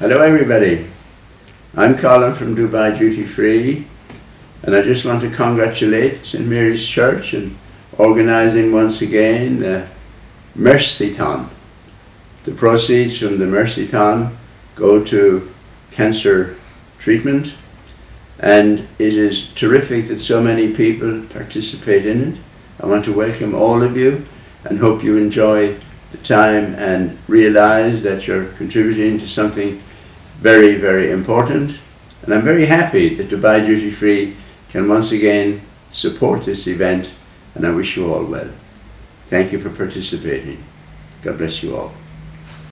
Hello everybody. I'm Colm from Dubai Duty Free and I just want to congratulate St Mary's Church and organising once again the Mercithon. The proceeds from the Mercithon go to cancer treatment and it is terrific that so many people participate in it. I want to welcome all of you and hope you enjoy the time and realise that you're contributing to something very, very important. And I'm very happy that Dubai Duty Free can once again support this event and I wish you all well. Thank you for participating. God bless you all.